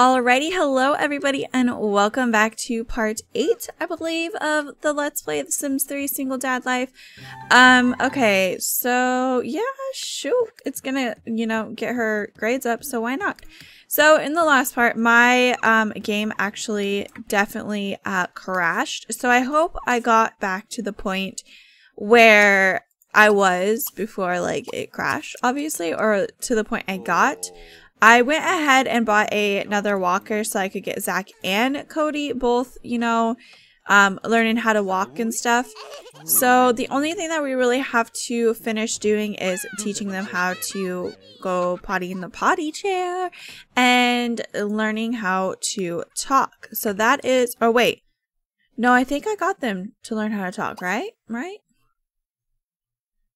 Alrighty, hello everybody and welcome back to part 8, I believe, of the Let's Play The Sims 3 Single Dad Life. Um, okay, so yeah, shoot, it's gonna, you know, get her grades up, so why not? So in the last part, my um, game actually definitely uh, crashed, so I hope I got back to the point where I was before like it crashed, obviously, or to the point I got. I went ahead and bought a, another walker so I could get Zach and Cody both, you know, um, learning how to walk and stuff. So the only thing that we really have to finish doing is teaching them how to go potty in the potty chair and learning how to talk. So that is, or wait, no, I think I got them to learn how to talk, right? Right?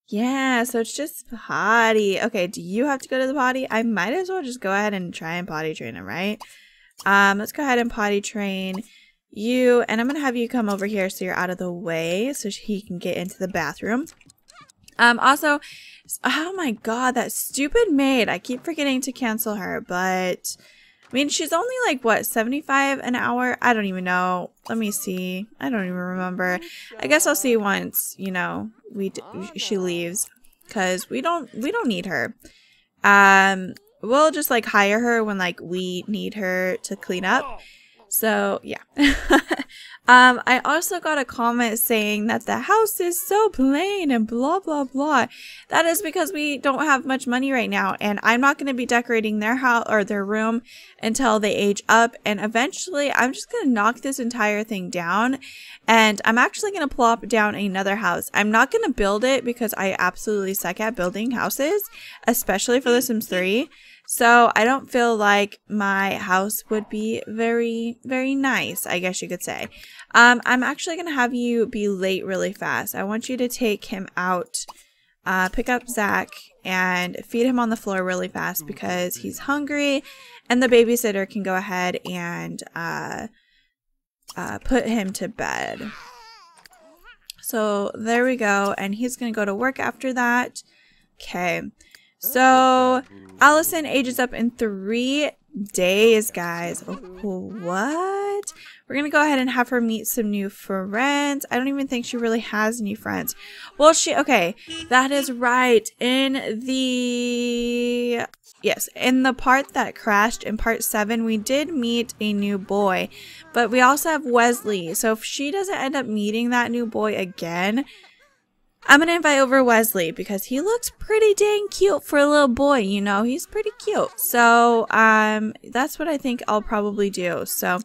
Yeah, so it's just potty. Okay, do you have to go to the potty? I might as well just go ahead and try and potty train him, right? Um, let's go ahead and potty train you, and I'm gonna have you come over here so you're out of the way so he can get into the bathroom. Um, also, oh my god, that stupid maid. I keep forgetting to cancel her, but I mean, she's only like, what, 75 an hour? I don't even know. Let me see. I don't even remember. I guess I'll see once, you know, we she leaves because we don't we don't need her. Um, we'll just like hire her when like we need her to clean up. So yeah. um, I also got a comment saying that the house is so plain and blah blah blah. That is because we don't have much money right now, and I'm not going to be decorating their house or their room until they age up. And eventually, I'm just going to knock this entire thing down, and I'm actually going to plop down another house. I'm not going to build it because I absolutely suck at building houses, especially for The Sims 3. So I don't feel like my house would be very, very nice, I guess you could say. Um, I'm actually going to have you be late really fast. I want you to take him out, uh, pick up Zach, and feed him on the floor really fast because he's hungry. And the babysitter can go ahead and uh, uh, put him to bed. So there we go. And he's going to go to work after that. Okay. So Allison ages up in three days, guys. What? We're going to go ahead and have her meet some new friends. I don't even think she really has new friends. Well, she, okay, that is right. In the, yes, in the part that crashed in part seven, we did meet a new boy, but we also have Wesley. So if she doesn't end up meeting that new boy again, I'm gonna invite over Wesley because he looks pretty dang cute for a little boy, you know, he's pretty cute. So, um, that's what I think I'll probably do. So,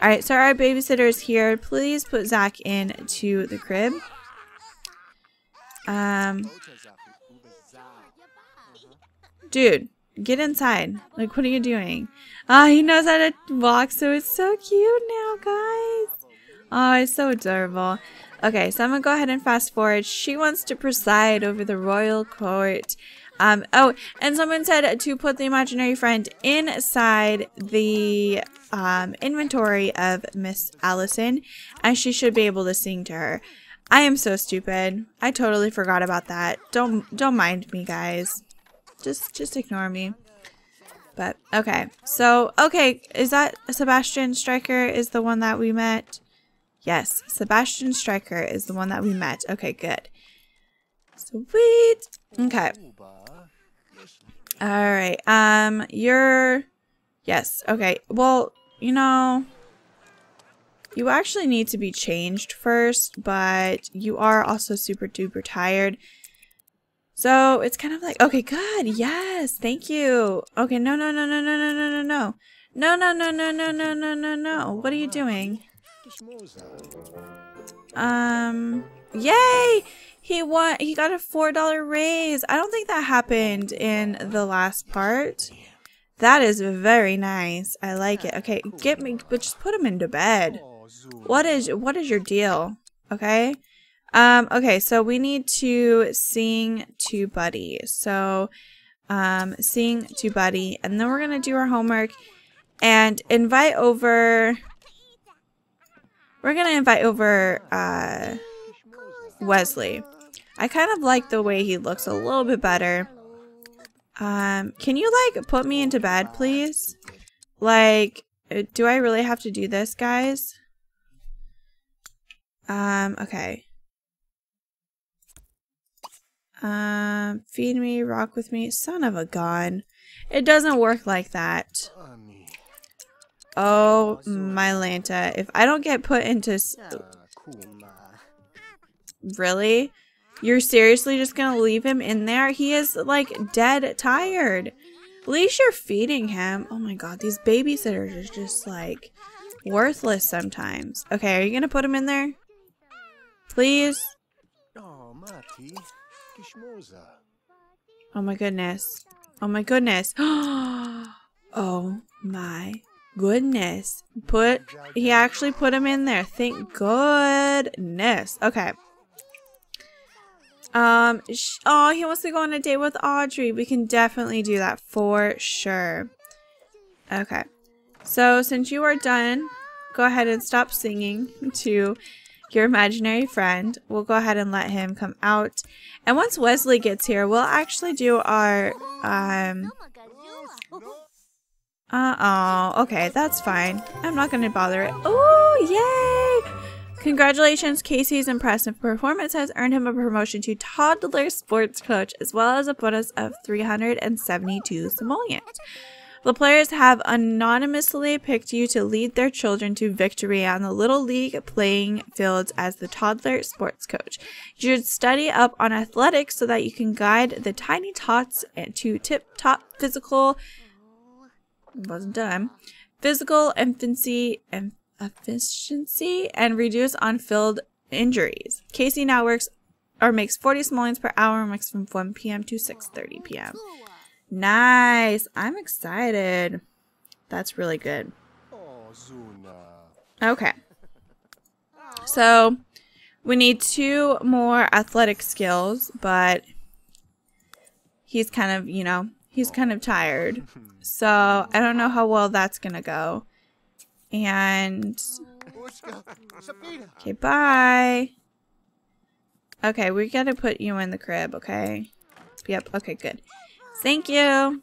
alright, so our babysitter is here. Please put Zach in to the crib. Um, dude, get inside. Like, what are you doing? Ah, he knows how to walk, so it's so cute now, guys. Oh, it's so adorable. Okay, so I'm gonna go ahead and fast forward. She wants to preside over the royal court. Um, oh, and someone said to put the imaginary friend inside the um, inventory of Miss Allison, and she should be able to sing to her. I am so stupid. I totally forgot about that. Don't don't mind me, guys. Just just ignore me. But okay, so okay, is that Sebastian Striker? Is the one that we met? Yes, Sebastian Striker is the one that we met. Okay, good. Sweet. Okay. Alright, um, you're... Yes, okay. Well, you know... You actually need to be changed first, but you are also super duper tired. So, it's kind of like, okay, good, yes, thank you. Okay, no, no, no, no, no, no, no, no, no. No, no, no, no, no, no, no, no, no. What are you doing? Um, yay! He won, he got a $4 raise. I don't think that happened in the last part. That is very nice. I like it. Okay, get me, but just put him into bed. What is, what is your deal? Okay. Um, okay, so we need to sing to Buddy. So, um, sing to Buddy, and then we're gonna do our homework and invite over we're going to invite over uh, Wesley. I kind of like the way he looks a little bit better. Um, can you like put me into bed, please? Like, do I really have to do this, guys? Um, okay. Um, feed me, rock with me. Son of a gun. It doesn't work like that. Oh, my Lanta. If I don't get put into... Really? You're seriously just gonna leave him in there? He is, like, dead tired. At least you're feeding him. Oh my god, these babysitters are just, like, worthless sometimes. Okay, are you gonna put him in there? Please? Oh, oh my goodness. Oh my goodness. oh my goodness. Put, he actually put him in there. Thank goodness. Okay. Um, oh, he wants to go on a date with Audrey. We can definitely do that for sure. Okay. So since you are done, go ahead and stop singing to your imaginary friend. We'll go ahead and let him come out. And once Wesley gets here, we'll actually do our, um... Uh-oh. Okay, that's fine. I'm not going to bother it. Oh, yay! Congratulations, Casey's impressive performance has earned him a promotion to toddler sports coach as well as a bonus of 372 simoleons. The players have anonymously picked you to lead their children to victory on the Little League playing fields as the toddler sports coach. You should study up on athletics so that you can guide the tiny tots to tip-top physical wasn't done. Physical infancy and efficiency and reduce on-field injuries. Casey now works or makes 40 simoleons per hour and works from 1 p.m. to 6.30 p.m. Nice. I'm excited. That's really good. Okay. So, we need two more athletic skills, but he's kind of, you know, he's kind of tired. So, I don't know how well that's going to go. And... Okay, bye. Okay, we gotta put you in the crib, okay? Yep, okay, good. Thank you.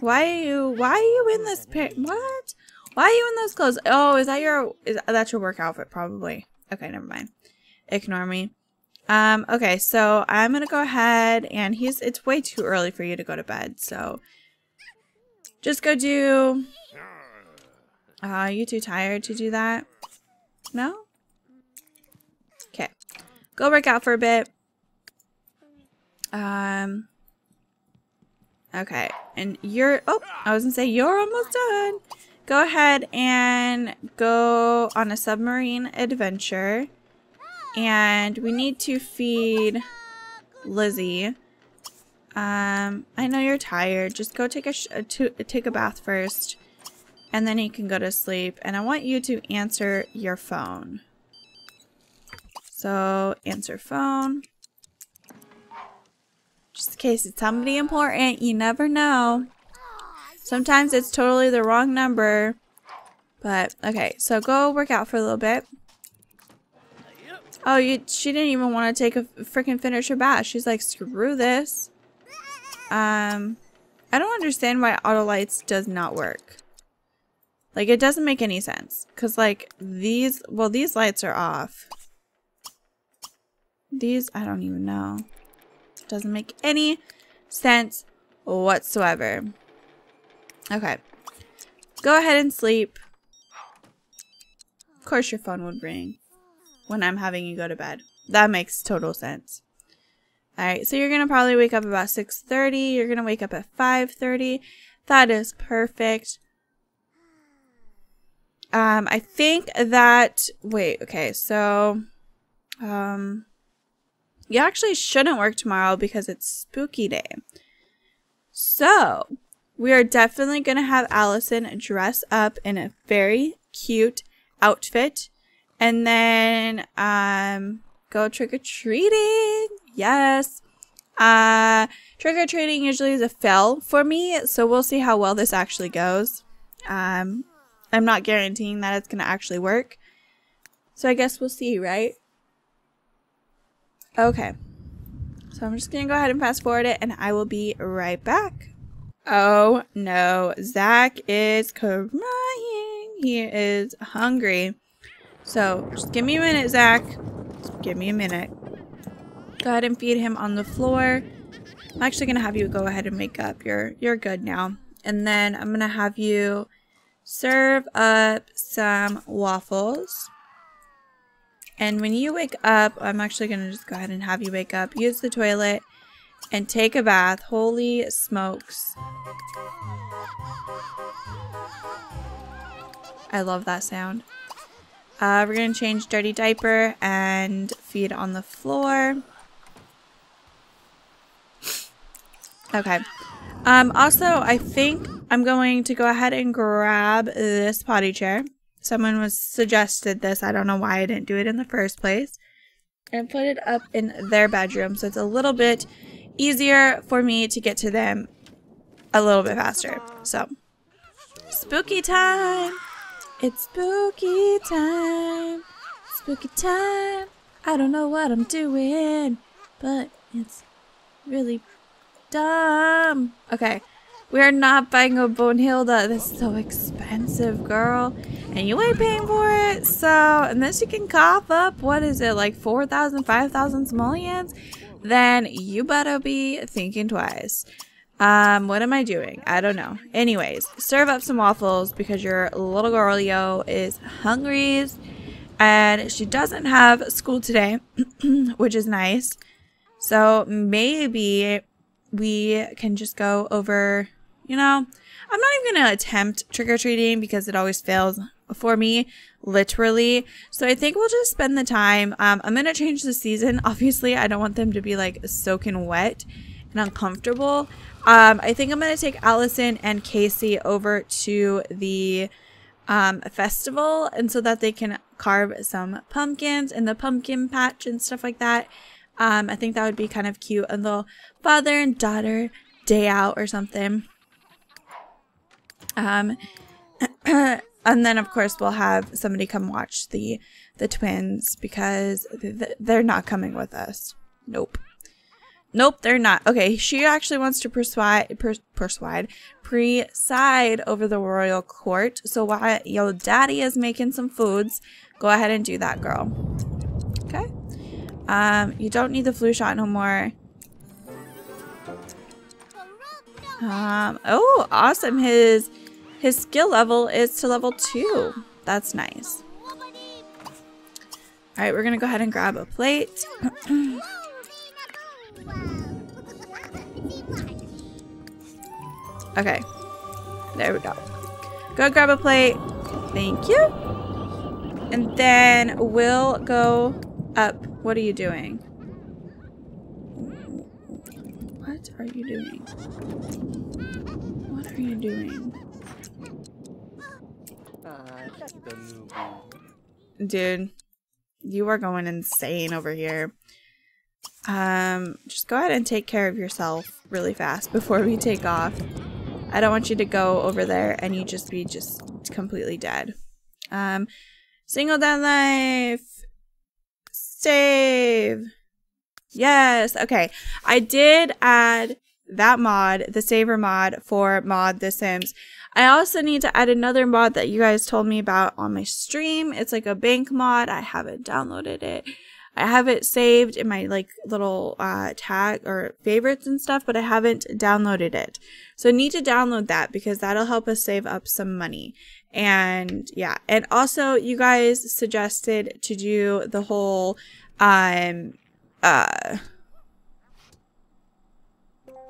Why are you, why are you in this pair? What? Why are you in those clothes? Oh, is that your, is that's your work outfit? Probably. Okay, never mind. Ignore me. Um, okay, so I'm gonna go ahead and he's, it's way too early for you to go to bed, so just go do, uh, are you too tired to do that? No? Okay. Go work out for a bit. Um, Okay, and you're, oh, I was gonna say you're almost done. Go ahead and go on a submarine adventure. And we need to feed Lizzie. Um, I know you're tired. Just go take a, a to, take a bath first. And then you can go to sleep. And I want you to answer your phone. So, answer phone. Just in case it's somebody important, you never know. Sometimes it's totally the wrong number. But, okay, so go work out for a little bit. Oh, you, she didn't even want to take a freaking finish her bath. She's like, screw this. Um, I don't understand why auto lights does not work. Like, it doesn't make any sense. Because, like, these, well, these lights are off. These, I don't even know. Doesn't make any sense whatsoever. Okay. Go ahead and sleep. Of course your phone would ring when I'm having you go to bed. That makes total sense. Alright, so you're going to probably wake up about 6.30. You're going to wake up at 5.30. That is perfect. Um, I think that, wait, okay, so, um, you actually shouldn't work tomorrow because it's spooky day. So, we are definitely going to have Allison dress up in a very cute outfit and then um go trick-or-treating. Yes. Uh trick-or-treating usually is a fail for me, so we'll see how well this actually goes. Um I'm not guaranteeing that it's going to actually work. So I guess we'll see, right? Okay. So I'm just going to go ahead and fast forward it and I will be right back. Oh no, Zach is crying. He is hungry. So just give me a minute, Zach. Just give me a minute. Go ahead and feed him on the floor. I'm actually gonna have you go ahead and make up. You're you're good now. And then I'm gonna have you serve up some waffles. And when you wake up, I'm actually gonna just go ahead and have you wake up, use the toilet, and take a bath. Holy smokes. I love that sound. Uh, we're going to change dirty diaper and feed on the floor. Okay. Um, also, I think I'm going to go ahead and grab this potty chair. Someone was suggested this. I don't know why I didn't do it in the first place. And put it up in their bedroom so it's a little bit easier for me to get to them a little bit faster. So, spooky time! It's spooky time! Spooky time! I don't know what I'm doing, but it's really dumb. Okay, we are not buying a Bonehilda. This is so expensive, girl. And you ain't paying for it, so unless you can cough up, what is it, like 4,000, 5,000 simoleons? then you better be thinking twice. Um, what am I doing? I don't know. Anyways, serve up some waffles because your little girlio is hungry and she doesn't have school today, which is nice. So maybe we can just go over, you know, I'm not even going to attempt trick-or-treating because it always fails for me, literally. So I think we'll just spend the time. Um, I'm going to change the season. Obviously, I don't want them to be like soaking wet and uncomfortable. Um, I think I'm going to take Allison and Casey over to the um, festival and so that they can carve some pumpkins in the pumpkin patch and stuff like that. Um, I think that would be kind of cute. A little father and daughter day out or something. Um, and then of course we'll have somebody come watch the the twins because th they're not coming with us. Nope. Nope, they're not. Okay, she actually wants to persuade, per, persuade, preside over the royal court. So while your daddy is making some foods, go ahead and do that, girl. Okay. Um, you don't need the flu shot no more. Um, oh, awesome. His his skill level is to level 2. That's nice. Alright, we're going to go ahead and grab a plate. okay. There we go. Go grab a plate. Thank you. And then we'll go up. What are you doing? What are you doing? What are you doing? Dude, you are going insane over here. Um, just go ahead and take care of yourself really fast before we take off. I don't want you to go over there and you just be just completely dead. Um, single dead life. Save. Yes. Okay. I did add that mod, the saver mod for mod The Sims. I also need to add another mod that you guys told me about on my stream. It's like a bank mod. I haven't downloaded it. I have it saved in my like little uh, tag or favorites and stuff, but I haven't downloaded it. So I need to download that because that'll help us save up some money. And yeah, and also you guys suggested to do the whole um uh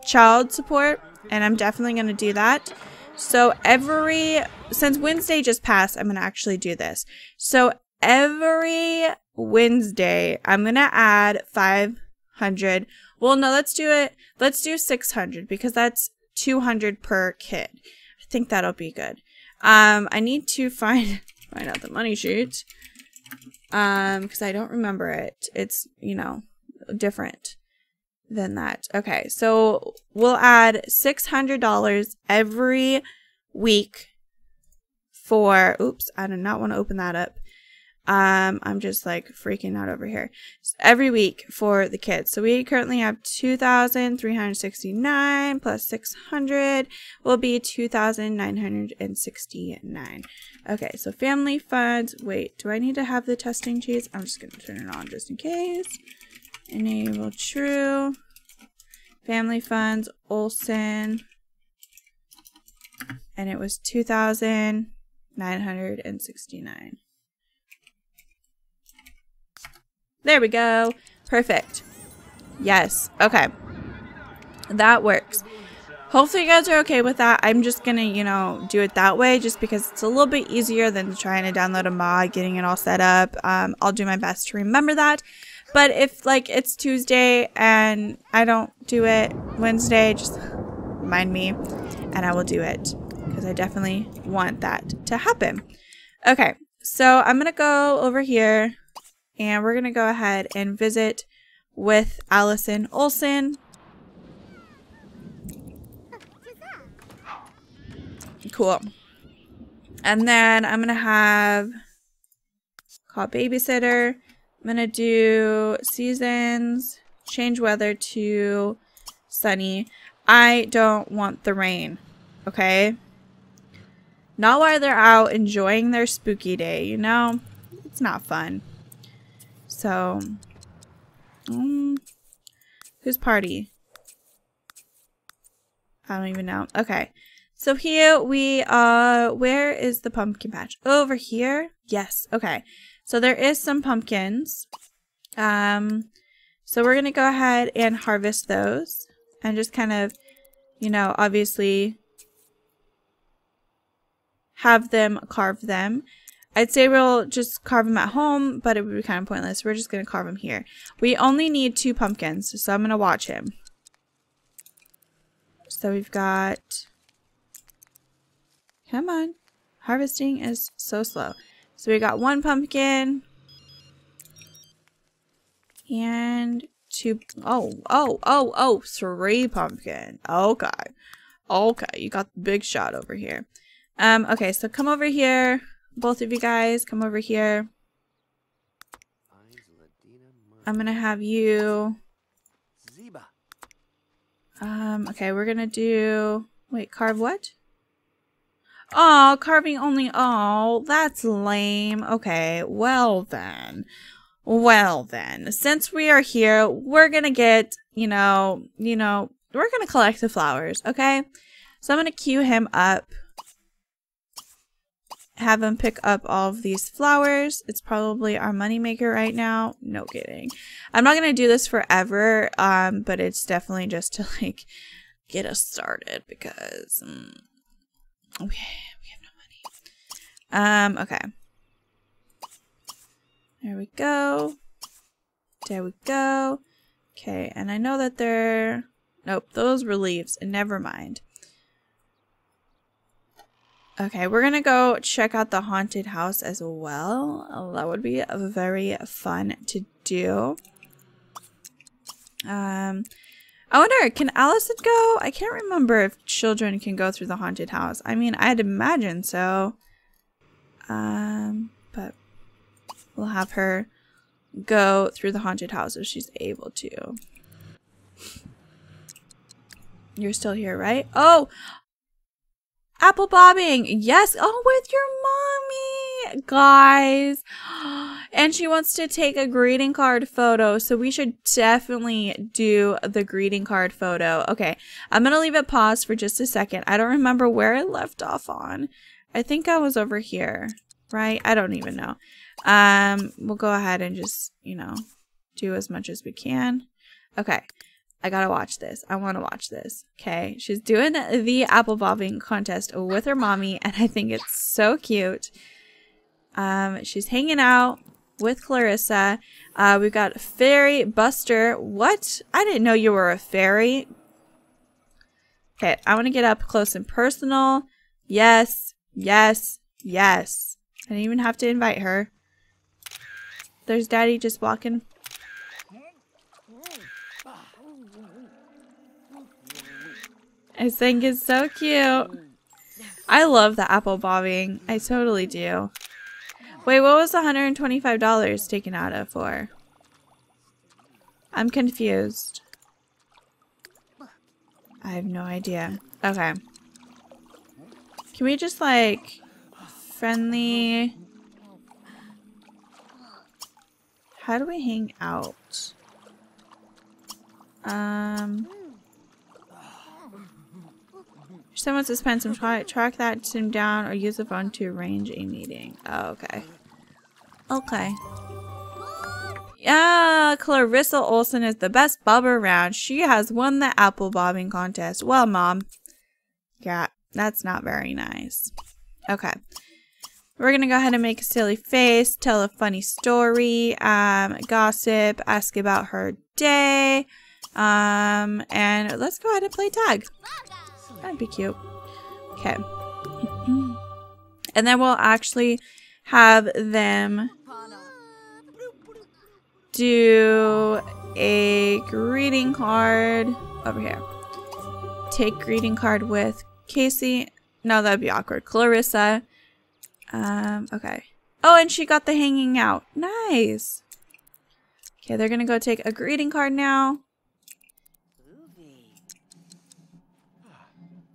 child support and I'm definitely going to do that. So every, since Wednesday just passed, I'm going to actually do this. So every Wednesday, I'm going to add 500. Well, no, let's do it. Let's do 600 because that's 200 per kid. I think that'll be good. Um, I need to find, find out the money sheet. Um, because I don't remember it. It's, you know, different than that. Okay, so we'll add $600 every week for, oops, I do not want to open that up. Um, I'm just like freaking out over here. every week for the kids. So we currently have 2,369 plus 600 will be 2,969. Okay, so family funds. Wait, do I need to have the testing cheats? I'm just going to turn it on just in case. Enable true. Family funds, Olson. And it was 2,969. There we go. Perfect. Yes. Okay. That works. Hopefully you guys are okay with that. I'm just going to, you know, do it that way just because it's a little bit easier than trying to download a mod, getting it all set up. Um, I'll do my best to remember that. But if, like, it's Tuesday and I don't do it Wednesday, just remind me and I will do it because I definitely want that to happen. Okay, so I'm going to go over here and we're going to go ahead and visit with Allison Olson. Cool. And then I'm going to have call babysitter. I'm going to do seasons, change weather to sunny. I don't want the rain, okay? Not while they're out enjoying their spooky day, you know? It's not fun. So, um, whose party? I don't even know. Okay. So here we, uh, where is the pumpkin patch? Over here? Yes. Okay. So there is some pumpkins. Um, so we're going to go ahead and harvest those and just kind of, you know, obviously have them carve them. I'd say we'll just carve them at home, but it would be kind of pointless. We're just going to carve them here. We only need two pumpkins, so I'm going to watch him. So we've got... Come on. Harvesting is so slow. So we got one pumpkin. And two... Oh, oh, oh, oh, three pumpkin. Okay. Okay, you got the big shot over here. Um, okay, so come over here. Both of you guys, come over here. I'm gonna have you... Um, okay, we're gonna do... Wait, carve what? Oh, carving only... Oh, that's lame. Okay, well then. Well then. Since we are here, we're gonna get, you know, you know, we're gonna collect the flowers, okay? So I'm gonna queue him up have him pick up all of these flowers. It's probably our moneymaker right now. No kidding. I'm not going to do this forever, um, but it's definitely just to like get us started because um, we, we have no money. Um, okay. There we go. There we go. Okay, and I know that they're... Nope, those were leaves. Never mind. Okay, we're gonna go check out the haunted house as well. That would be very fun to do. Um, I wonder, can Allison go? I can't remember if children can go through the haunted house. I mean, I'd imagine so. Um, but we'll have her go through the haunted house if she's able to. You're still here, right? Oh, Apple bobbing. Yes. Oh, with your mommy. Guys. And she wants to take a greeting card photo. So we should definitely do the greeting card photo. Okay. I'm going to leave it paused for just a second. I don't remember where I left off on. I think I was over here. Right? I don't even know. Um, we'll go ahead and just, you know, do as much as we can. Okay. I gotta watch this. I want to watch this. Okay. She's doing the apple bobbing contest with her mommy, and I think it's so cute. Um, she's hanging out with Clarissa. Uh, we've got Fairy Buster. What? I didn't know you were a fairy. Okay, I want to get up close and personal. Yes, yes, yes. I didn't even have to invite her. There's Daddy just walking I think it's so cute. I love the apple bobbing. I totally do. Wait, what was the $125 taken out of for? I'm confused. I have no idea. Okay. Can we just like friendly How do we hang out? Um Someone wants to spend some time track that sim down or use the phone to arrange a meeting. Oh, okay. Okay. Yeah, Clarissa Olson is the best bobber around. She has won the apple bobbing contest. Well, Mom. Yeah, that's not very nice. Okay. We're going to go ahead and make a silly face, tell a funny story, um, gossip, ask about her day, um, and let's go ahead and play tag. That'd be cute. Okay. and then we'll actually have them do a greeting card over here. Take greeting card with Casey. No, that'd be awkward. Clarissa. Um, okay. Oh, and she got the hanging out. Nice. Okay, they're gonna go take a greeting card now.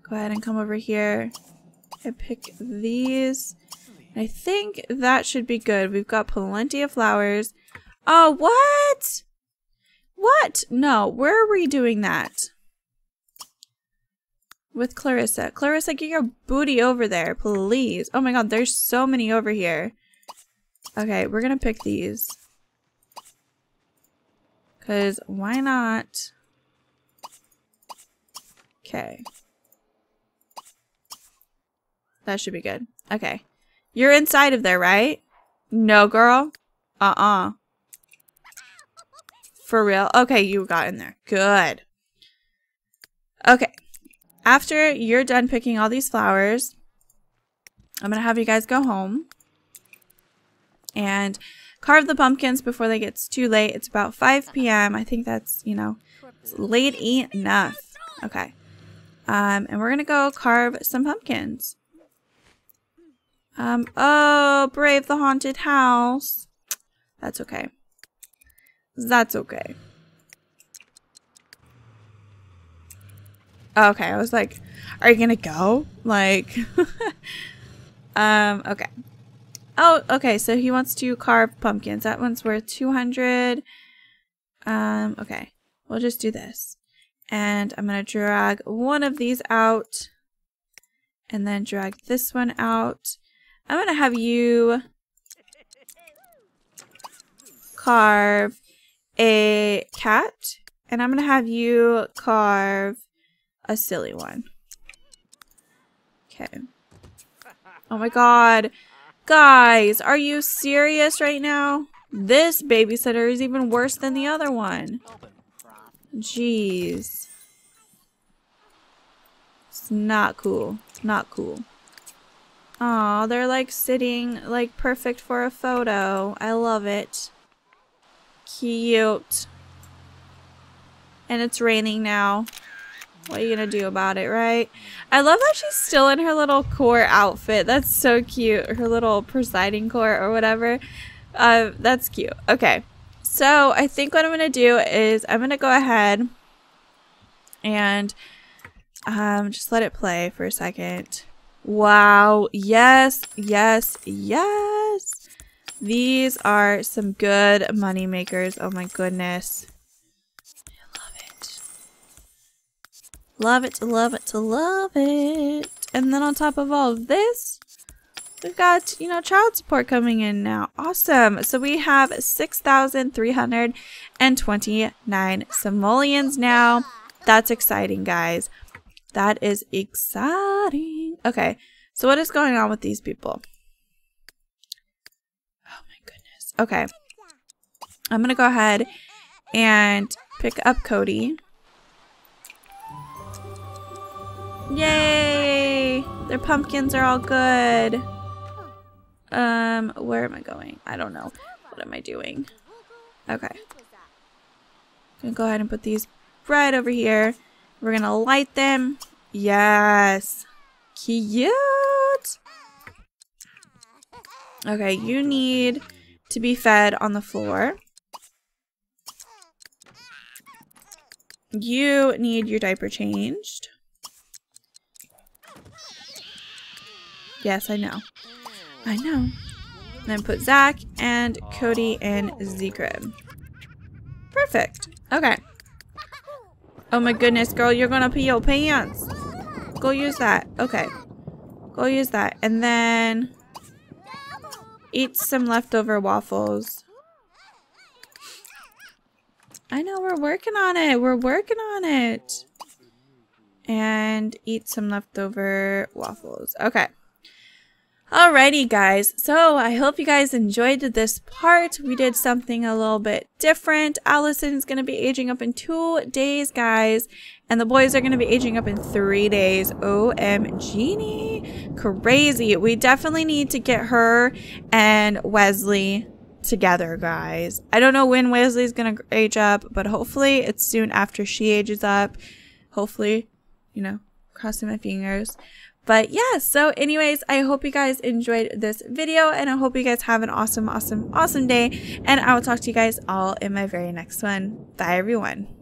Go ahead and come over here and pick these. I think that should be good. We've got plenty of flowers. Oh, what? What? No, where are we doing that? With Clarissa. Clarissa, get your booty over there, please. Oh my god, there's so many over here. Okay, we're gonna pick these. Because why not? Okay. That should be good. Okay. You're inside of there, right? No, girl? Uh-uh. For real? Okay, you got in there. Good. Okay. After you're done picking all these flowers, I'm going to have you guys go home and carve the pumpkins before they gets too late. It's about 5 p.m. I think that's, you know, late enough. Okay. Um, and we're going to go carve some pumpkins. Um, oh, Brave the Haunted House. That's okay. That's okay. Okay, I was like, are you gonna go? Like, um, okay. Oh, okay, so he wants to carve pumpkins. That one's worth 200. Um, okay. We'll just do this. And I'm gonna drag one of these out. And then drag this one out. I'm gonna have you carve a cat, and I'm going to have you carve a silly one. Okay. Oh my god. Guys, are you serious right now? This babysitter is even worse than the other one. Jeez. It's not cool. It's Not cool. Aw, they're like sitting like perfect for a photo. I love it. Cute. And it's raining now. What are you gonna do about it, right? I love that she's still in her little core outfit. That's so cute. Her little presiding core or whatever. Uh, that's cute. Okay. So I think what I'm gonna do is I'm gonna go ahead and um, just let it play for a second. Wow. Yes, yes, yes. These are some good money makers. Oh my goodness. I love it. Love it love it love it. And then on top of all of this, we've got, you know, child support coming in now. Awesome. So we have 6,329 simoleons now. That's exciting, guys. That is exciting. Okay. So what is going on with these people? Oh my goodness. Okay. I'm going to go ahead and pick up Cody. Yay! Their pumpkins are all good. Um, where am I going? I don't know. What am I doing? Okay. Gonna go ahead and put these right over here. We're gonna light them. Yes. Cute. Okay, you need to be fed on the floor. You need your diaper changed. Yes, I know. I know. Then put Zach and Cody in Z crib. Perfect. Okay. Oh my goodness, girl, you're gonna pee your pants. Go use that. Okay. Go use that. And then eat some leftover waffles. I know, we're working on it. We're working on it. And eat some leftover waffles. Okay. Alrighty guys, so I hope you guys enjoyed this part. We did something a little bit different. Allison's going to be aging up in two days, guys. And the boys are going to be aging up in three days. OMG. Crazy. We definitely need to get her and Wesley together, guys. I don't know when Wesley's going to age up, but hopefully it's soon after she ages up. Hopefully, you know, crossing my fingers. But yeah, so anyways, I hope you guys enjoyed this video and I hope you guys have an awesome, awesome, awesome day. And I will talk to you guys all in my very next one. Bye everyone.